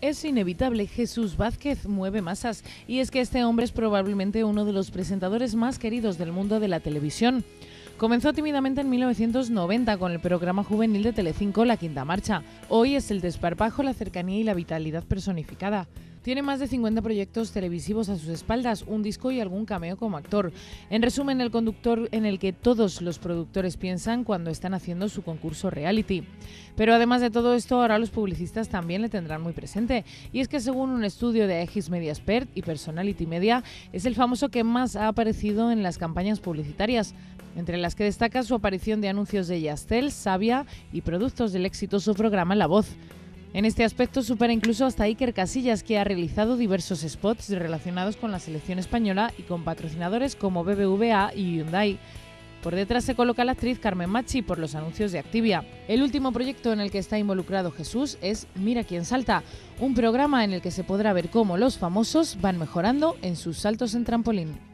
Es inevitable, Jesús Vázquez mueve masas y es que este hombre es probablemente uno de los presentadores más queridos del mundo de la televisión. Comenzó tímidamente en 1990 con el programa juvenil de Telecinco La Quinta Marcha. Hoy es el desparpajo, la cercanía y la vitalidad personificada. Tiene más de 50 proyectos televisivos a sus espaldas, un disco y algún cameo como actor. En resumen, el conductor en el que todos los productores piensan cuando están haciendo su concurso reality. Pero además de todo esto, ahora los publicistas también le tendrán muy presente. Y es que según un estudio de Egis Media Expert y Personality Media, es el famoso que más ha aparecido en las campañas publicitarias, entre las que destaca su aparición de anuncios de Yastel, Sabia y productos del exitoso programa La Voz. En este aspecto supera incluso hasta Iker Casillas, que ha realizado diversos spots relacionados con la selección española y con patrocinadores como BBVA y Hyundai. Por detrás se coloca la actriz Carmen Machi por los anuncios de Activia. El último proyecto en el que está involucrado Jesús es Mira quién salta, un programa en el que se podrá ver cómo los famosos van mejorando en sus saltos en trampolín.